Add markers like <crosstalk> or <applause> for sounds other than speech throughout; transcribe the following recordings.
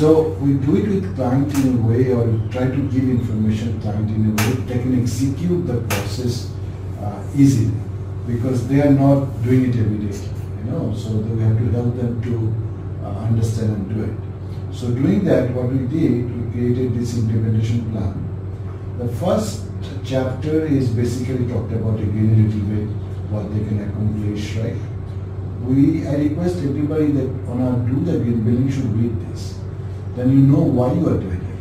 So we do it with client in a way or try to give information client in a way they can execute the process uh, easily because they are not doing it every day, you know, so we have to help them to uh, understand and do it. So doing that, what we did, we created this implementation plan. The first chapter is basically talked about again a little bit what they can accomplish, right? We, I request everybody that on our do the green should read this. Then you know why you are doing it,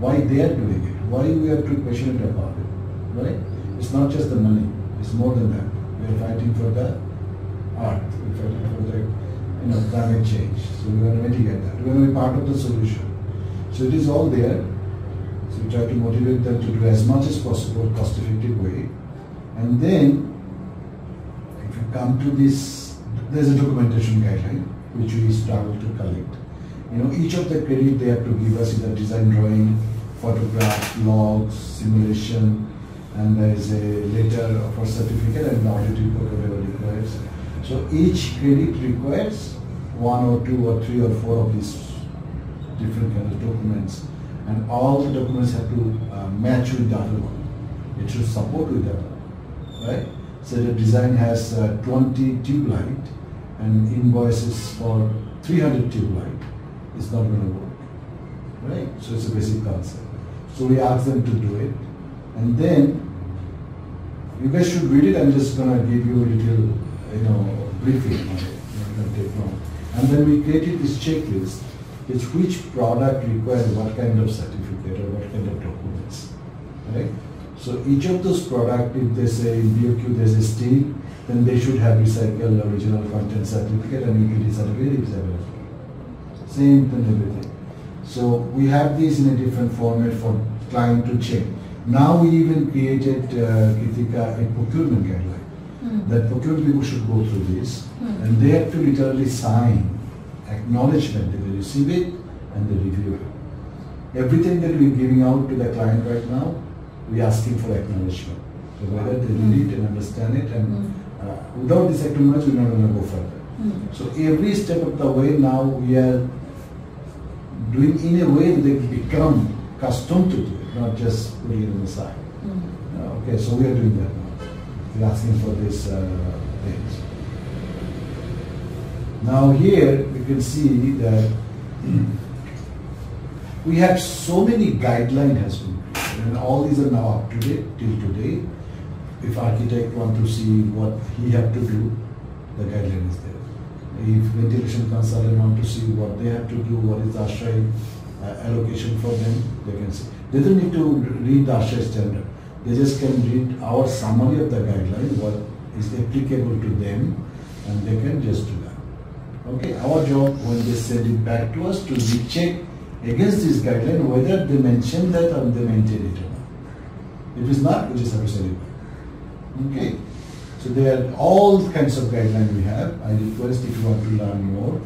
why they are doing it, why we are too passionate about it, right? It's not just the money, it's more than that. We are fighting for the art, we're fighting for the you know, climate change. So we are want to mitigate that. We want to be part of the solution. So it is all there. So we try to motivate them to do as much as possible, cost-effective way. And then, if you come to this, there's a documentation guideline which we struggle to collect. You know, each of the credit they have to give us is a design drawing, photograph, logs, simulation, and there is a letter for certificate and audit report whatever requires. So each credit requires one or two or three or four of these different kind of documents and all the documents have to uh, match with the other one. It should support with that right? So the design has uh, 20 tube light and invoices for 300 tube light. It's not going to work, right? So it's a basic concept. So we ask them to do it and then you guys should read it. I'm just going to give you a little, you know, briefing on it. And then we created this checklist is which product requires what kind of certificate or what kind of documents. Right? So each of those products, if they say in BOQ there's a steel, then they should have recycled original content certificate and equity certificate is available. Same thing everything. So we have these in a different format for client to check. Now we even created, uh, Kritika, a procurement guideline. Hmm. That procurement people should go through this Hmm. and they have to literally sign acknowledgement that they receive it and they review it. Everything that we're giving out to the client right now, we're asking for acknowledgement. So whether they read it and understand it and Hmm. uh, without this acknowledgement, we're not going to go further. Hmm. So every step of the way now we are doing in a way that they become accustomed to do it, not just putting it on the side. Hmm. Uh, Okay, so we are doing that now. We're asking for these uh, things. Now here we can see that <clears throat> we have so many guidelines has been created and all these are now up to date till today. If architect want to see what he have to do, the guideline is there. If ventilation consultant want to see what they have to do, what is the ASHRAE uh, allocation for them, they can see. They don't need to read the ASHRAE standard. They just can read our summary of the guideline, what is applicable to them, and they can just do that. Okay, our job when they send it back to us to recheck against this guideline whether they mention that or they maintain it or not. If it's not, we just have to send it back. Okay, so there are all kinds of guidelines we have. I request if you want to learn more,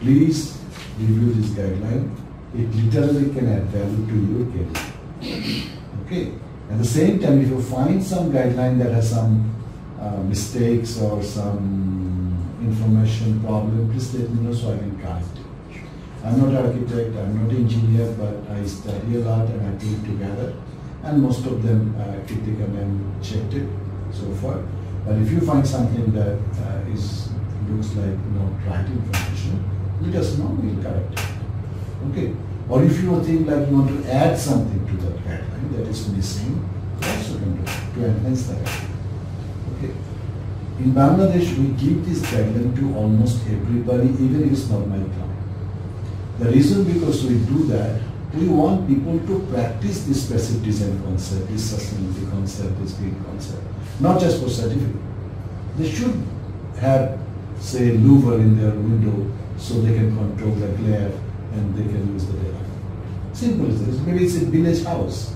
please review this guideline. It literally can add value to your career. Okay. At the same time, if you find some guideline that has some uh, mistakes or some information problem, please let me know so I can correct it. I'm not architect, I'm not engineer, but I study a lot and I put it together. And most of them, uh, ma'am checked it so far. But if you find something that uh, is looks like not right information, let us know, we'll correct it. Okay. Or if you think like you want to add something to that guideline that is missing, you also can do to enhance the guideline. Okay. In Bangladesh, we give this guideline to almost everybody, even if it's not my client. The reason because we do that, we want people to practice this passive design concept, this sustainability concept, this green concept, not just for certificate. They should have, say, louver in their window so they can control the glare and they can use the data. Simple as this. Maybe it's a village house,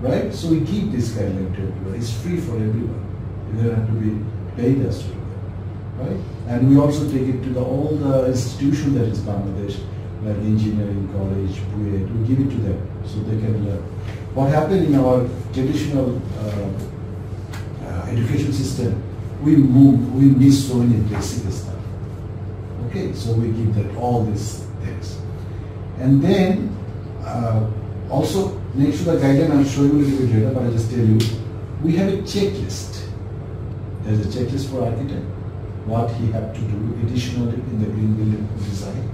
right? So we keep this kind of everybody. It's free for everyone. You don't have to be paid us to do that, right? And we also take it to the, all the institution that is Bangladesh, like engineering college, BUET, we give it to them so they can learn. What happened in our traditional uh, uh, education system, we move, we miss so many basic stuff. Okay, so we give that all these things. And then uh, also next to the guideline, I'll show you a little bit later, but I'll just tell you, we have a checklist. There's a checklist for architect, what he have to do additionally in the green building design.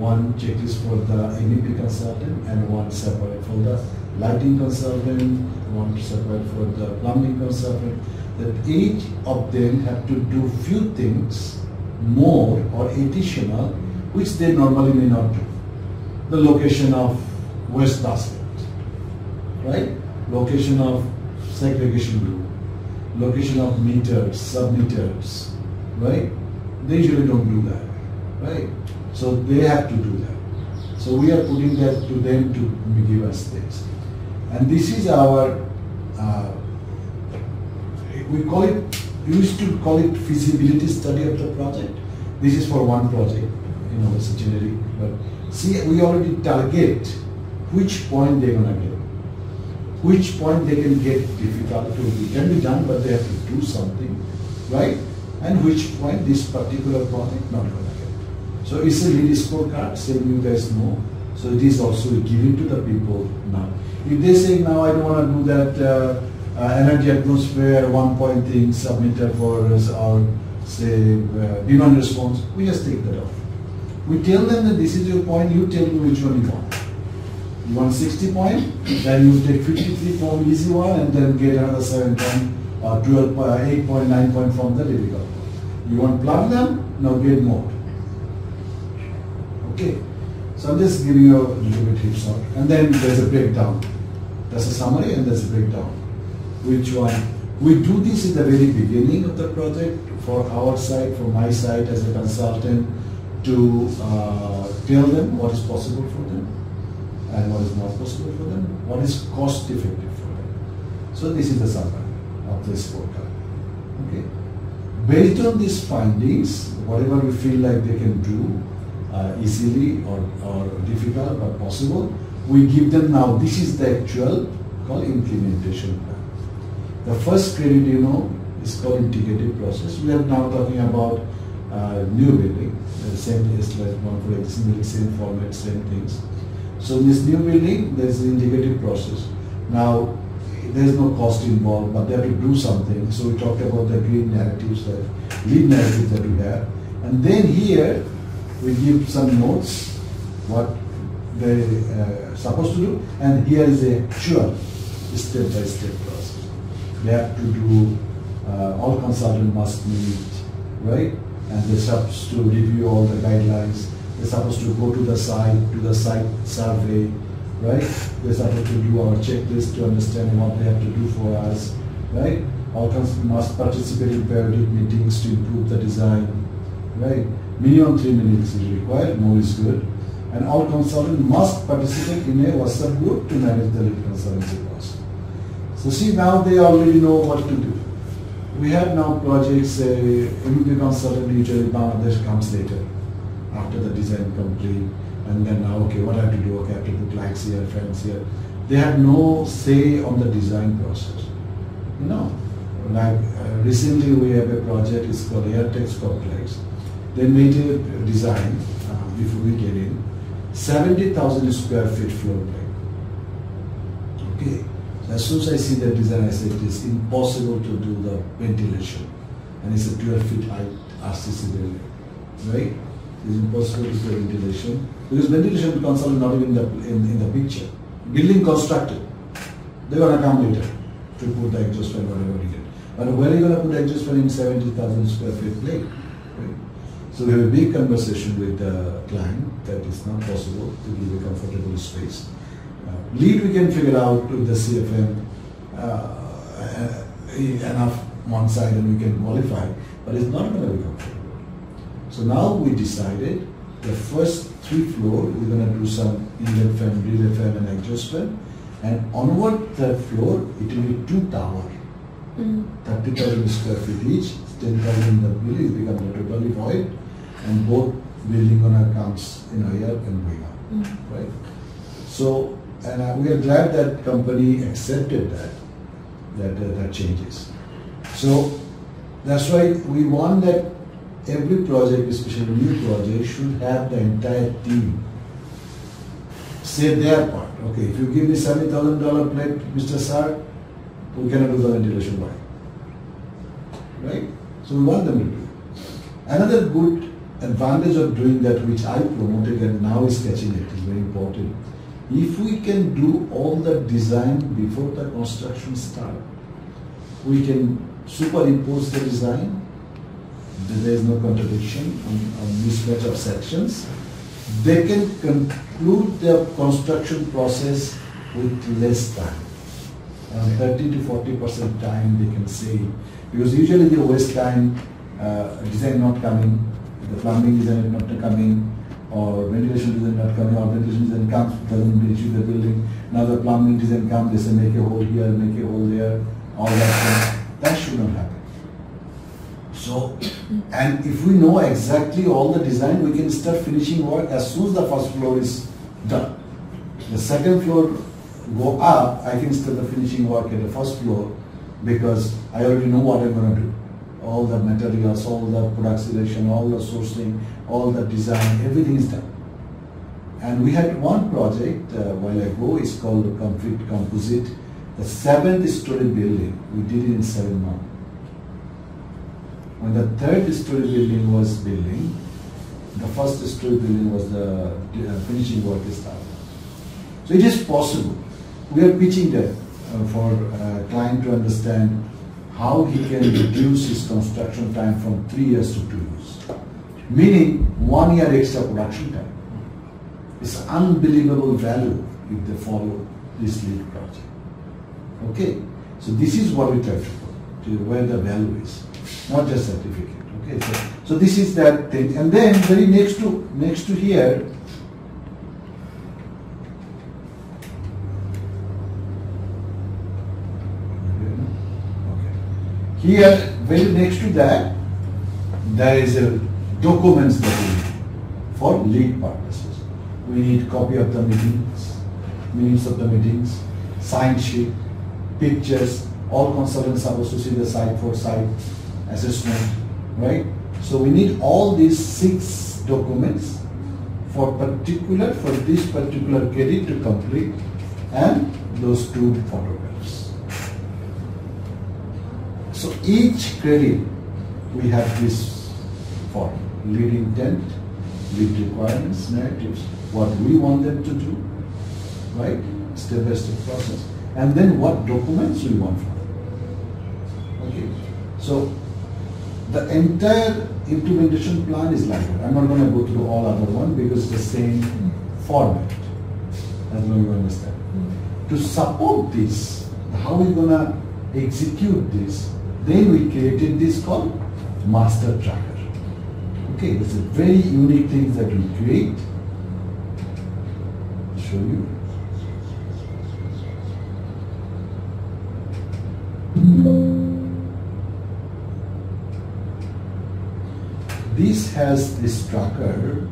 One checklist for the MEP consultant and one separate for the lighting consultant, one separate for the plumbing consultant. That each of them have to do few things more or additional, which they normally may not do. The location of waste basket, right? Location of segregation room, location of meters, sub-meters, right? They usually don't do that, right? So they have to do that. So we are putting that to them to give us things. And this is our, uh, we call it, we used to call it feasibility study of the project. This is for one project, you know, it's a generic, but see, we already target which point they're gonna get. Which point they can get difficult to, it can be done, but they have to do something, right? And which point this particular project not gonna get. So it's a LEED scorecard, same you guys know. So it is also given to the people now. If they say now I don't want to do that uh, uh, energy atmosphere one point thing submitted for us or say uh, demand response, we just take that off. We tell them that this is your point, you tell me which one you want. You want 60 point, then you take 53 from easy one and then get another 7 point or 12 point, 8 point, 9 point from the difficult. You want plug them, now get more. Okay. So I'm just giving you a little bit hip shot. And then there's a breakdown. That's a summary and there's a breakdown. Which one? We do this in the very beginning of the project for our side, for my side as a consultant to uh, tell them what is possible for them and what is not possible for them, what is cost effective for them. So this is the summary of this scorecard. Okay. Based on these findings, whatever we feel like they can do, uh, easily or, or difficult but possible. We give them now, this is the actual called implementation plan. The first credit, you know, is called integrated process. We are now talking about uh, new building, the same is like one for building, same format, same things. So in this new building, there is an integrated process. Now, there is no cost involved, but they have to do something. So we talked about the green narratives, that LEED narratives that we have. And then here, we give some notes, what they uh, supposed to do, and here is a sure step-by-step process. They have to do, uh, all consultants must meet, right? And they're supposed to review all the guidelines. They're supposed to go to the site, do the site survey, right? They're supposed to do our checklist to understand what they have to do for us, right? All consultants must participate in periodic meetings to improve the design, right? Minimum three minutes is required, more is good. And all consultants must participate in a WhatsApp group to manage the LEED consultancy cost. So see now they already know what to do. We have now projects, uh, MEP consultant usually Bangladesh comes later, after the design complete, and then now, okay, what I have to do? Okay, I have to put lights here, fans here. They have no say on the design process. You know, like uh, recently we have a project, it's called Airtex Complex. They made a design uh, before we get in, 70,000 square feet floor plane. Okay, as soon as I see that design, I said it is impossible to do the ventilation, and it's a 12 feet high RCC building, right? It's impossible to do ventilation because ventilation is not even in the in, in the picture. Building constructed, they're gonna come later to put the exhaust fan whatever needed. But where are you gonna put the exhaust fan in 70,000 square feet plane? So we have a big conversation with the client that it's not possible to give a comfortable space. Uh, LEED we can figure out with the CFM uh, enough one side and we can qualify, but it's not going to be comfortable. So now we decided the first three floor we're going to do some inlet fan, relay fan and exhaust fan and onward third floor it will be two tower. Mm. 30,000 square feet each, 10,000 the building is become totally void and both building gonna comes in a year and up, Mm. right? So, and uh, we are glad that company accepted that, that, uh, that changes. So, that's why we want that every project, especially new project, should have the entire team say their part. Okay, if you give me seven thousand dollar plate, Mr. Sir, we cannot do the ventilation work. Right? So we want them to do. Another good advantage of doing that, which I promoted and now is catching it, is very important. If we can do all the design before the construction start, we can superimpose the design. There is no contradiction on, on mismatch of sections. They can conclude their construction process with less time. Around 30 to 40 percent time they can save. Because usually they waste time, uh, design not coming, the plumbing design not coming, or ventilation design not coming, or ventilation design comes, doesn't issue the building. Now the plumbing design comes, they say make a hole here, make a hole there, all that. thing. That should not happen. So, <coughs> and if we know exactly all the design, we can start finishing work as soon as the first floor is done. The second floor go up, I can start the finishing work at the first floor because I already know what I'm gonna do. All the materials, all the product selection, all the sourcing, all the design, everything is done. And we had one project uh, while ago, it's called the Complete Composite, the seventh story building, we did it in seven months. When the third story building was building, the first story building was the uh, finishing work started. So it is possible. We are pitching uh, for uh, client to understand how he can reduce his construction time from three years to two years, meaning one year extra production time. It's unbelievable value if they follow this LEED project. Okay, so this is what we try to to where the value is, not just certificate. Okay, so, so this is that thing, and then very next to next to here. Okay. Here, very next to that, there is a documents that we need for LEED purposes. We need copy of the meetings, minutes of the meetings, sign sheet, pictures, all consultants are supposed to see the site for site assessment, right? So we need all these six documents for particular, for this particular credit to complete and those two photographs. So each credit we have this form, LEED intent, LEED requirements, narratives, what we want them to do, right? Step by step process. And then what documents we want from them. Okay. So the entire implementation plan is like that. I'm not going to go through all other one because it's the same format. As long as you understand. Mm. To support this, how are we going to execute this, then we created this called master tracker. Okay, it's a very unique thing that we create. I'll show you. This has this tracker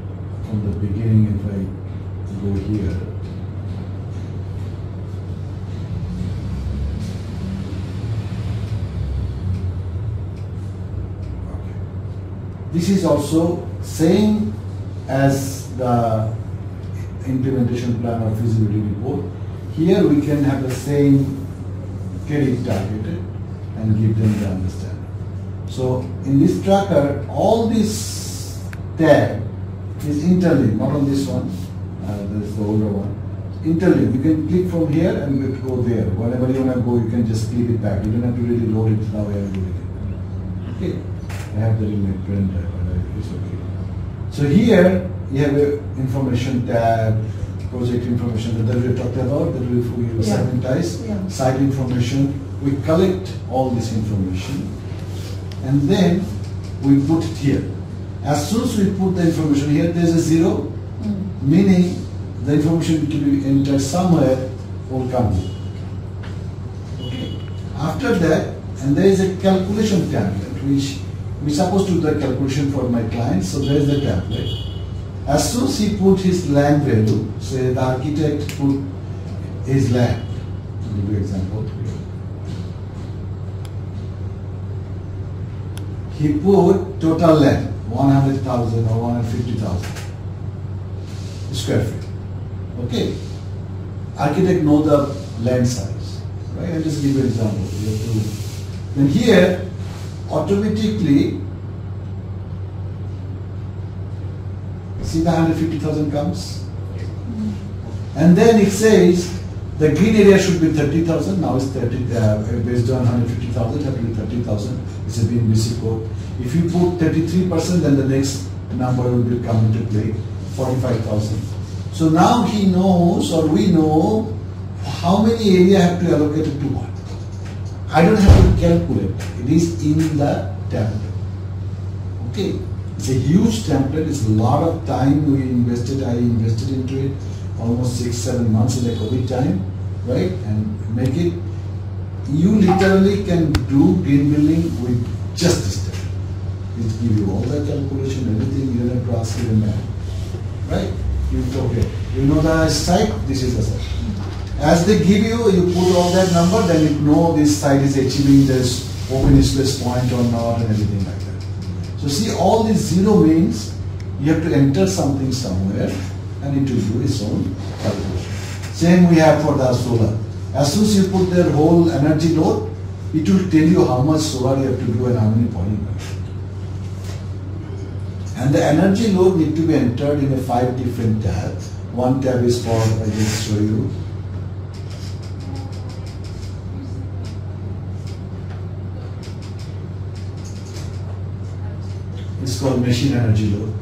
from the beginning if I go here. This is also same as the implementation plan or feasibility report. Here we can have the same getting targeted and give them the understanding. So in this tracker, all this tab is interlinked, not on this one, uh, this is the older one. Interlinked, you can click from here and go there. Whenever you want to go, you can just click it back. You don't have to really load it now. Okay, I have that in my pen drive, but it's okay. So here you have a information tab, project information that we talked about, that we, we Yeah. segmentize, Yeah. site information. We collect all this information and then we put it here. As soon as we put the information here, there's a zero, Mm. meaning the information to be entered somewhere will come here. Okay. After that, and there is a calculation template which we supposed to do the calculation for my client, so there is the template. As soon as he put his land value, say the architect put his land, I'll give you example. He put total land, one hundred thousand or one hundred fifty thousand square feet. Okay. Architect know the land size. Right? I'll just give you an example. To, then here, automatically, see the 150,000 comes? And then it says the green area should be 30,000, now it's 30, uh, based on 150,000, have to be 30,000. It's a BNBC code. If you put 33%, then the next number will be come into play, 45,000. So now he knows or we know how many area have to allocate to what. I don't have to calculate. It is in the template. Okay. It's a huge template. It's a lot of time we invested. I invested into it almost six, seven months in the COVID time, right? And make it. You literally can do green building with just this step. It give you all the calculation, everything. You don't have to ask even man, right? You. You know the site. This is the site. As they give you, you put all that number, then you know this site is achieving this open space point or not, and everything like that. So see, all these zero means you have to enter something somewhere and it will do its own calculation. Same we have for the solar. As soon as you put their whole energy load, it will tell you how much solar you have to do and how many point And the energy load need to be entered in a five different tabs. One tab is for, I just show you, It's called machine energy load.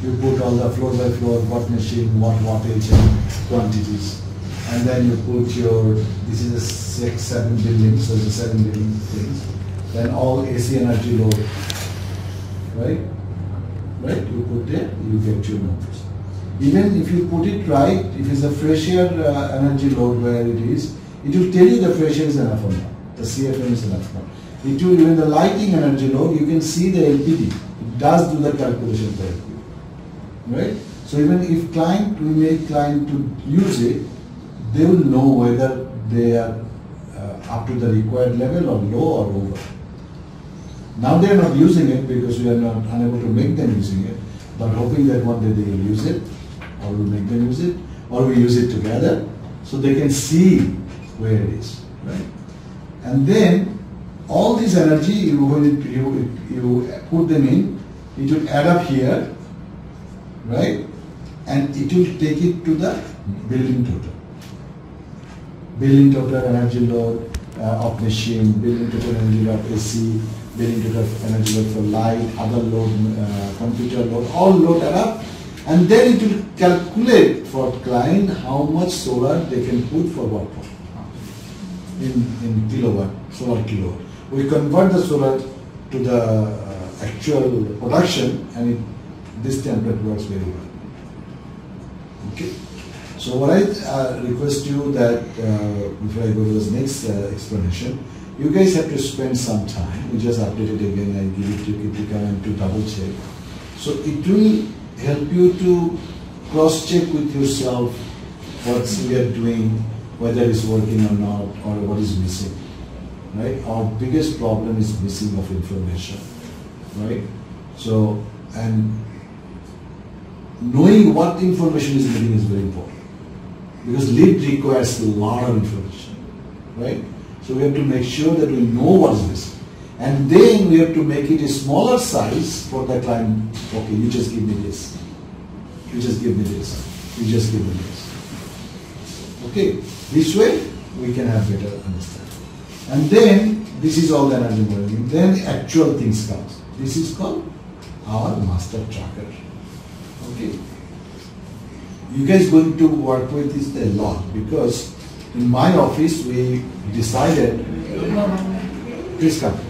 You put all the floor by floor, what machine, what wattage and quantities. And then you put your, this is a six, seven buildings, so it's a seven building things. Then all AC energy load, right? Right, you put there, you get your numbers. Even if you put it right, if it's a fresh air uh, energy load where it is, it will tell you the fresh air is enough or not. The CFM is enough or not. It will, even the lighting energy load, you can see the LPD. Does do the calculation you. Right? So even if client, we make client to use it, they will know whether they are uh, up to the required level or low or over. Now they are not using it because we are not unable to make them using it, but hoping that one day they will use it, or we make them use it, or we use it together, so they can see where it is, right? And then all this energy, you, you, you put them in, it will add up here, right? And it will take it to the building total. Building total energy load uh, of machine, building total energy load of AC, building total energy load for light, other load, uh, computer load, all load add up. And then it will calculate for client how much solar they can put for what in, in kilowatt, solar kilowatt we convert the solar to the actual production and it, this template works very well. Okay. So what I uh, request you that uh, before I go to the next uh, explanation, you guys have to spend some time. We just update it again. I give it to Kritika and to double check. So it will help you to cross check with yourself what we are doing, whether it's working or not, or what is missing right? Our biggest problem is missing of information, right? So, and knowing what information is missing is very important because LEED requires a lot of information, right? So we have to make sure that we know what is missing. And then we have to make it a smaller size for the client. Okay, you just give me this. You just give me this. You just give me this. Okay, this way we can have better understanding. And then this is all the energy modeling. Then actual things comes. This is called our master tracker. Okay. You guys going to work with this a lot because in my office we decided. Please come.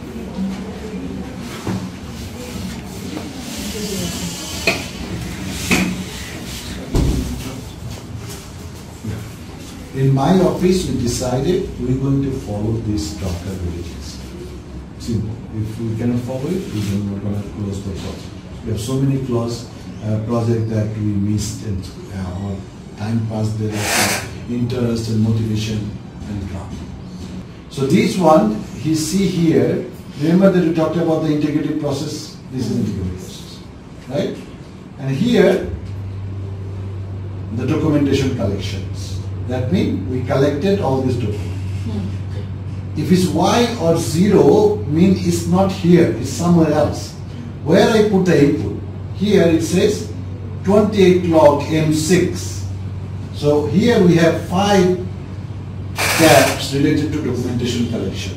In my office, we decided we're going to follow this Dr. villages. Simple. If we cannot follow it, we are not going to close the project. We have so many close uh, projects that we missed and uh, or time passed there, interest and motivation and come. So this one, he see here, remember that we talked about the integrative process? This is integrative process, right? And here, the documentation collections. That means we collected all these documents. If it's Y or zero, mean it's not here, it's somewhere else. Where I put the input, here it says 28 log M6. So here we have five tabs related to documentation collection.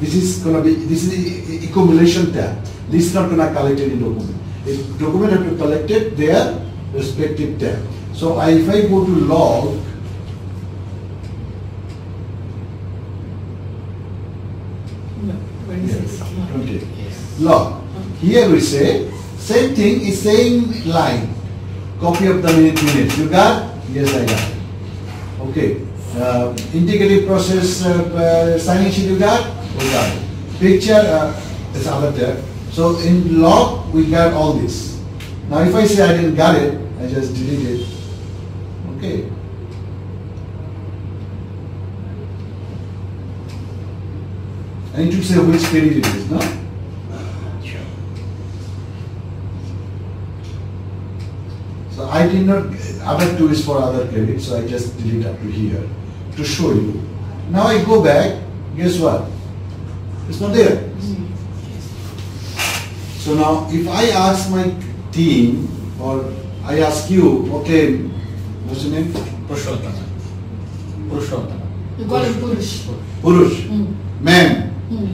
This is gonna be, this is the accumulation tab. This is not gonna collect any document. If document have to collect it, their respective tab. So I, if I go to log, yes, 20. log. Here we say, same thing is same line. Copy of the minute. You got? Yes, I got. Okay. Uh, integrative process uh, uh, signing sheet you got? We got. Picture uh, is other there. So in log we got all this. Now if I say I didn't got it, I just delete it. Okay. I need to say which credit it is, no? So I did not, other two is for other credit, so I just delete up to here to show you. Now I go back, guess what? It's not there. So now if I ask my team or I ask you, okay, what's your name? Purushottama. Purushottama. You call him Purush. Purush, Mm. man. Mm.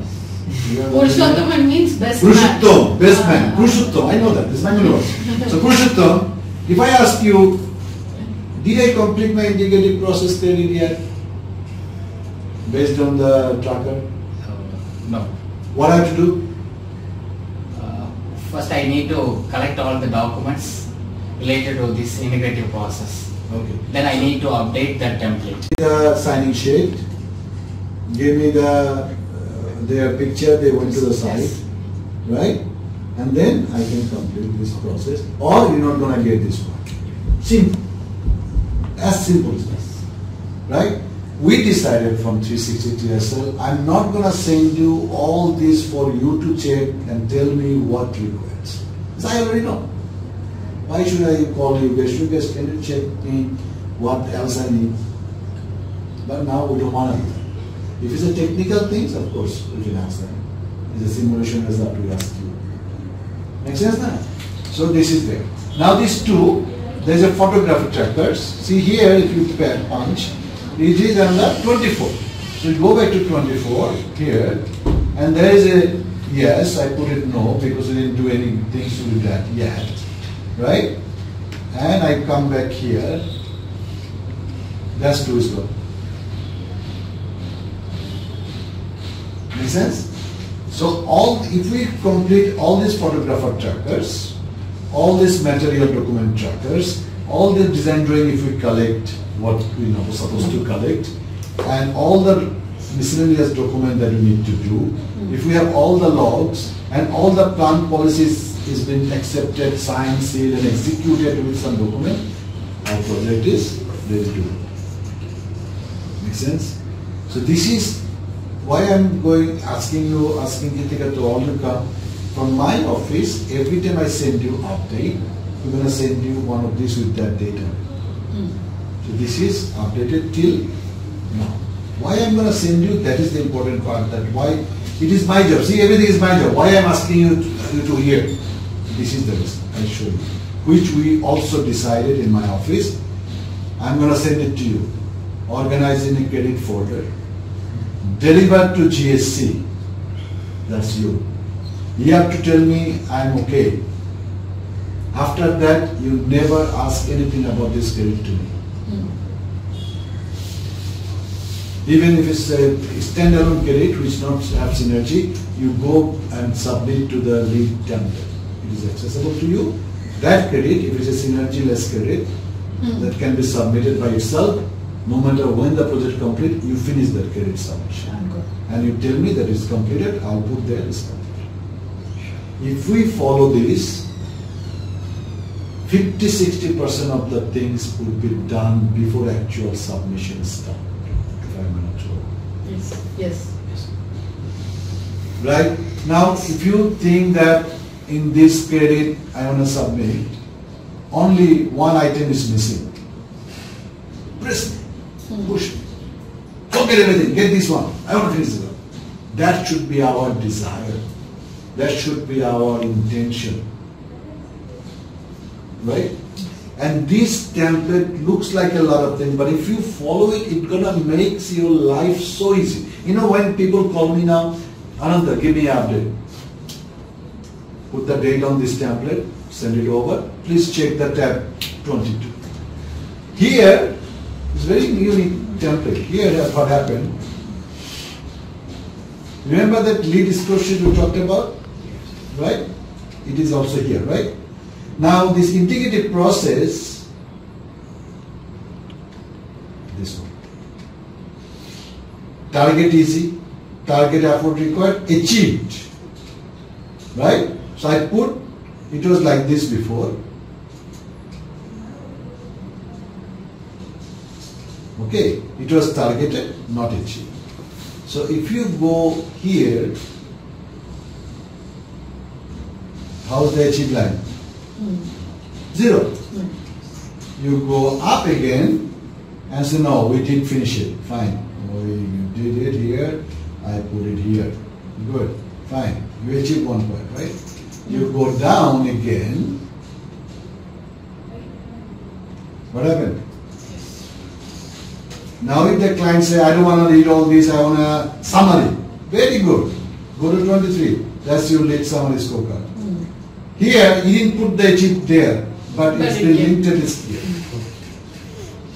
You are- Purushottaman means best man. Purushottam, best man. Ah. Purushottam, I know that, this is my universe. So Purushottam, if I ask you, did I complete my integrated process credit yet? Based on the tracker, No. what I have to do? Uh, First I need to collect all the documents related to this integrative process. Okay. Then I need to update that template. The signing sheet, give me the, uh, their picture, they went to the site, Yes. right? And then I can complete this process, or you're not gonna get this one. Simple. As simple as that. Right? We decided from 360 TSL, I'm not gonna send you all this for you to check and tell me what requires. Because I already know. Why should I call you guys? You guys can you check me what else I need? But now we don't wanna do that. If it's a technical things, of course, we can ask them. It's a simulation result we ask you. Make sense now? So this is there. Now these two, there's a photographic trackers. See here, if you pa- punch, it is under 24. So you go back to 24 here, and there is a yes. I put it no because I didn't do anything to do that yet, right? And I come back here. That's two is gone. Make sense? So all, if we complete all these photographer trackers, all these material document trackers, all the design drawing if we collect what we know we're supposed to collect, and all the miscellaneous document that we need to do, hmm. if we have all the logs and all the plant policies is been accepted, signed, sealed and executed with some document, our project is ready to go. Make sense? So this is why I'm going, asking you, asking Kritika to all you come. From my office, every time I send you update, we're gonna send you one of these with that data. Mm. So this is updated till now. Why I'm gonna send you, that is the important part, that why, it is my job, see everything is my job, why I'm asking you to, you to hear. This is the reason, I show you, which we also decided in my office. I'm gonna send it to you, organized in a credit folder, delivered to GSC, that's you. You have to tell me I'm okay. After that, you never ask anything about this credit to me. Mm. Even if it's a standalone credit which does not have synergy, you go and submit to the LEED template. It is accessible to you. That credit, if it's a synergy-less credit, Hmm. that can be submitted by itself. No matter when the project complete, you finish that credit submission. Ah, okay. And you tell me that it's completed, I'll put there it's completed. If we follow this, 50-60% of the things would be done before actual submission start, if I'm not wrong. Yes. Yes. Right? Now, if you think that in this credit I want to submit, only one item is missing. press me. Push me. Forget everything, get this one. I want to finish this one. That should be our desire. That should be our intention. Right? And this template looks like a lot of things, but if you follow it, it's gonna makes your life so easy. You know when people call me now, Ananta, give me update. Put the date on this template, send it over. Please check the tab 22. Here is very unique template. Here uh, what happened. Remember that LEED spreadsheet we talked about? Right? It is also here, right? Now this integrated process, this one. Target easy, target effort required, achieved. Right? So I put, it was like this before. Okay, it was targeted, not achieved. So if you go here, how's the achieved line? Hmm. Zero. Hmm. You go up again and say, no, we didn't finish it. Fine. We did it here, I put it here. Good. Fine. You achieve one point, right? You go down again. What happened? Now if the client say, I don't want to read all this, I want a summary. Very good. Go to 23. That's your LEED summary scorecard. Hmm. Here, he didn't put the chip there, but But it's it been linked to this here.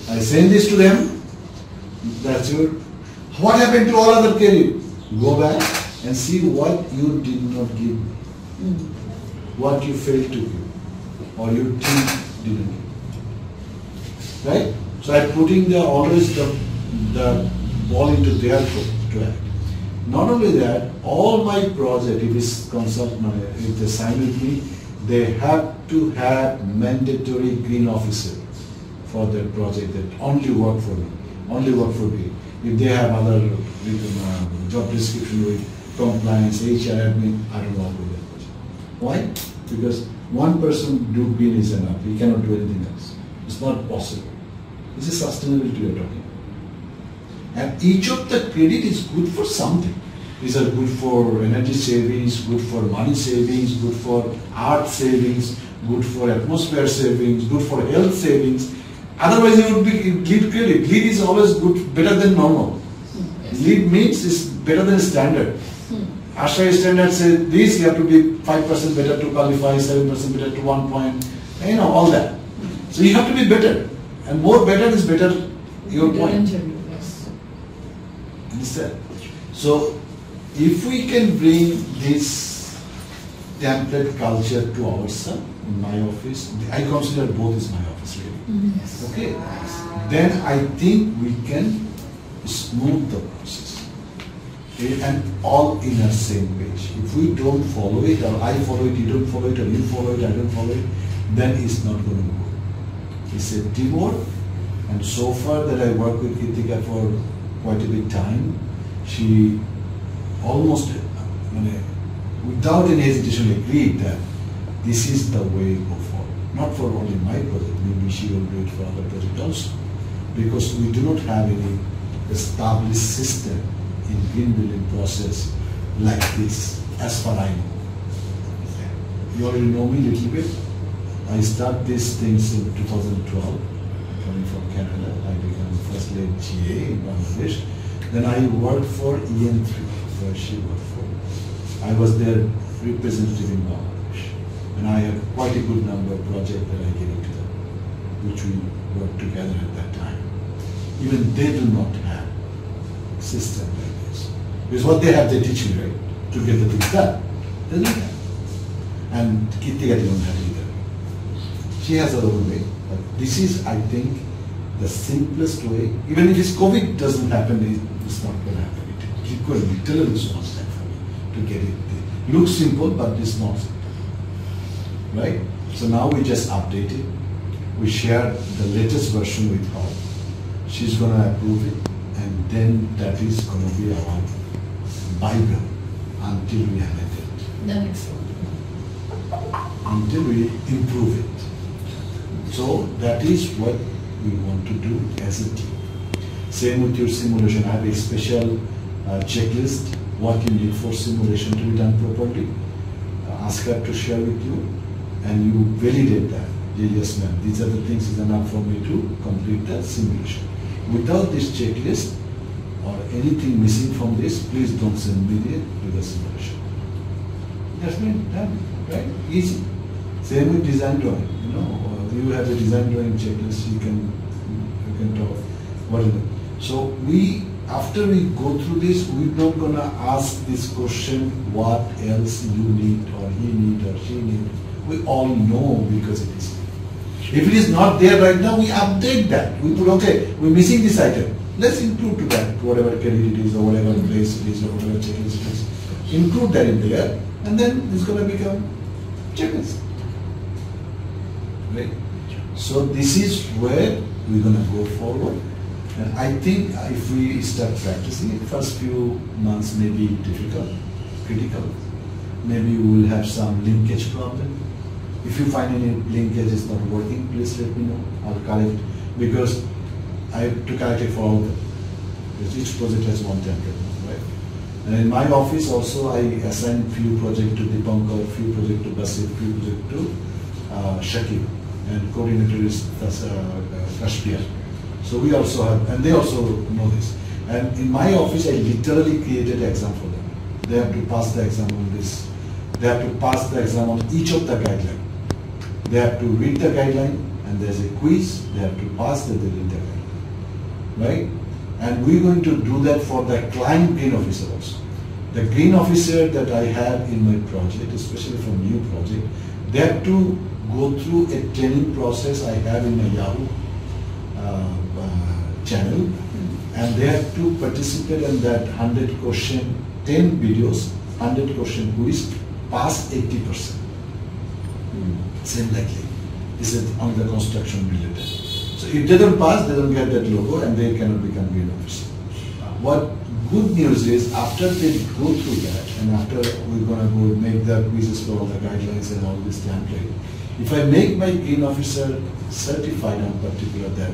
I send this to them, that's your, what happened to all other credit? Go back and see what you did not give, Hmm. what you failed to give, or your team didn't give. Right? So I'm putting the, always the, the ball into their act. Not only that, all my project, if it's if they sign with me, they have to have mandatory green officer for their project that only work for me, only work for me. If they have other uh, job description with compliance, HR admin, I don't work with that. Why? Because one person do green is enough, he cannot do anything else. It's not possible. This is sustainability we are talking about. And each of the credit is good for something. These are good for energy savings, good for money savings, good for art savings, good for atmosphere savings, good for health savings. Otherwise, you would be LEED credit. LEED is always good, better than normal. Yes. LEED means is better than standard. Hmm. ASHRAE standard says this, you have to be five percent better to qualify, seven percent better to one point, you know, all that. So you have to be better, and more better is better. Your Better point. interview, yes. Understand? So, if we can bring this template culture to ourselves in my office, I consider both is my office really. Mhm. Yes. Okay, then I think we can smooth the process. Okay, and all in a same page. If we don't follow it, or I follow it, you don't follow it, or you follow it, I don't follow it, then it's not going to go. It's a teamwork, and so far that I work with Kritika for quite a bit time, she almost, without any hesitation, agreed that this is the way to go forward. Not for only my project, maybe she will do it for other projects also. Because we do not have any established system in green building process like this, as far I know. You already know me a little bit. I start these things in 2012, coming from Canada. I became first LEED GA in Bangladesh. Then I worked for EN3, where she worked for. I was their representative in Bangladesh. And I had quite a good number of projects that I gave to them, which we worked together at that time. Even they do not have system like this. Because what they have, they teach me, right? To get the things done. They don't have. And Kritika don't have. She has her own way. But this is, I think, the simplest way. Even if it's COVID doesn't happen, it's not going to happen. It, literally so much time for me to get it. It looks simple, but it's not simple. Right? So now we just update it. We share the latest version with her. She's going to approve it, and then that is going to be our Bible until we amend it The next one. until we improve it. So that is what we want to do as a team. Same with your simulation. I have a special uh, checklist what you need for simulation to be done properly. Uh, ask her to share with you, and you validate that. Yes, ma'am. These are the things is enough for me to complete the simulation. Without this checklist or anything missing from this, please don't send me the, to the simulation. That's been done, right? Easy. Same with design drawing. You know, you have a design drawing checklist. You can you can talk whatever. So we after we go through this, we're not gonna ask this question what else you need or he need or she need. We all know because it is. If it is not there right now, we update that. We put okay, we're missing this item. Let's include to that whatever credit it is or whatever place it is or whatever checklist it is. Include that in there, and then it's gonna become checklist. Right? So this is where we're gonna go forward. And I think if we start practicing, the first few months may be difficult, critical. Maybe we will have some linkage problem. If you find any linkage is not working, please let me know. I'll correct because I have to correct it for all them. Because each project has one template, right? And in my office also, I assign few project to Dipankar, few project to Basit, few project to uh, and coordinator is uh, Kashmir. So we also have, and they also know this. And in my office, I literally created exam for them. They have to pass the exam on this. They have to pass the exam on each of the guideline. They have to read the guideline, and there's a quiz. They have to pass that they read the guideline, right? And we're going to do that for the client green officer also. The green officer that I have in my project, especially for new project, they have to go through a training process I have in my Yahoo uh, uh, channel and they have to participate in that 100 question, 10 videos, 100 question quiz, pass 80%. Same likely. This is on the construction related. So if they don't pass, they don't get that logo and they cannot become green officer. What good news is after they go through that and after we're gonna go make the quizzes for all the guidelines and all this template, if I make my green officer certified on particular that,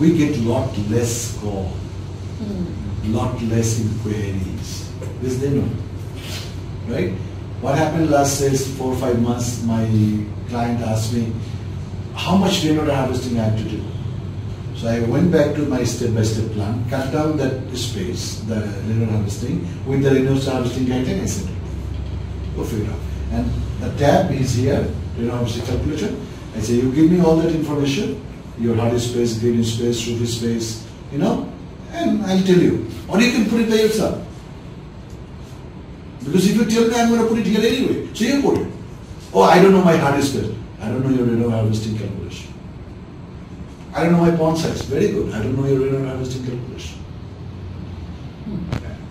we get lot less call, Hmm. lot less inquiries. This they know, right? What happened last says four or five months, my client asked me, how much rainwater harvesting I have to do? So I went back to my step-by-step plan, cut down that space, the rainwater harvesting, with the rainwater harvesting guideline, I said, go figure out. And the tab is here, rainwater harvesting calculation. I say, you give me all that information, your hard space, green space, roof space, you know, and I'll tell you. Or you can put it by yourself. Because if you tell me I'm going to put it here anyway, so you put it. Oh, I don't know my hard space. I don't know your rainwater harvesting calculation. I don't know my pond size. Very good. I don't know your rainwater harvesting calculation.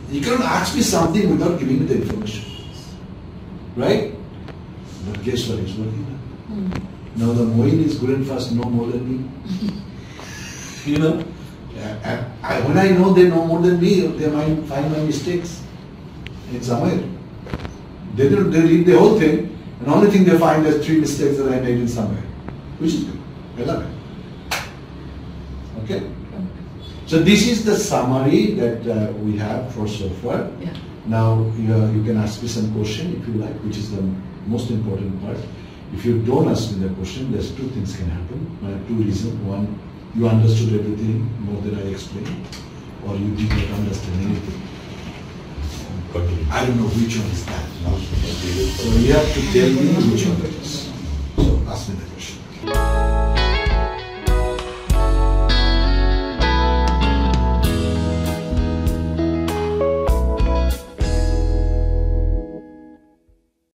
You cannot ask me something without giving me the information. Right? But guess what? It's working now. Hmm. Now the mowing is good and fast, no more than me. <laughs> you know? Yeah, I, I, when I know they know more than me, they might find my mistakes in somewhere. They don't, they read the whole thing, and only thing they find is three mistakes that I made in somewhere, which is good. I love it. Okay? So this is the summary that uh, we have for so far. Yeah. Now you, uh, you can ask me some question if you like, which is the most important part. If you don't ask me the question, there's two things can happen. Uh, two reasons. One, you understood everything more than I explained, or you did not understand anything. I don't know which one is that. So you have to tell me which one it is. So ask me that.